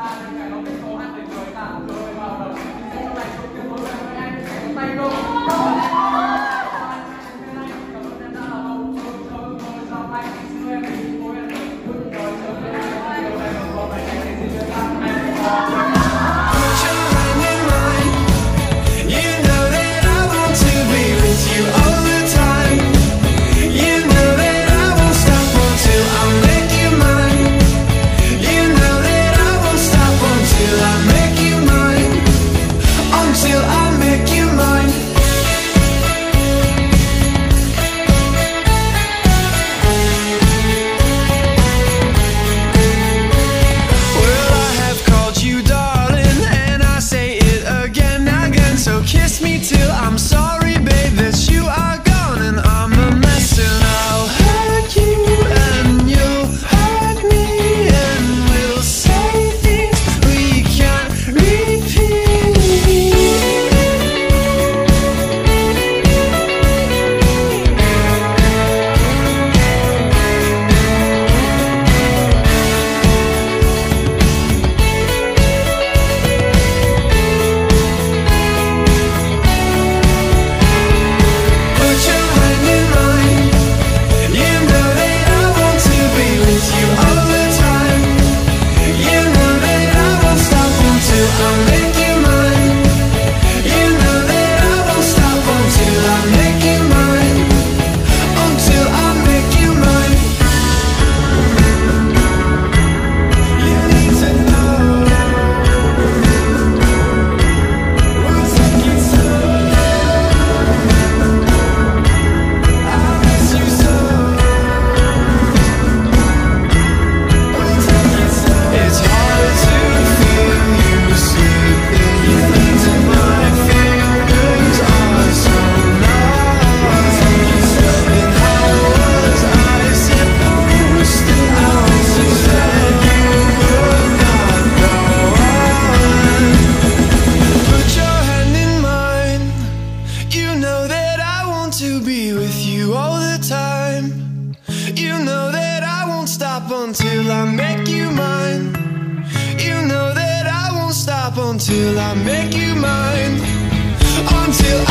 ta bên cạnh nó kết cấu hạt tuyệt vời cả rồi you all the time. You know that I won't stop until I make you mine. You know that I won't stop until I make you mine. Until I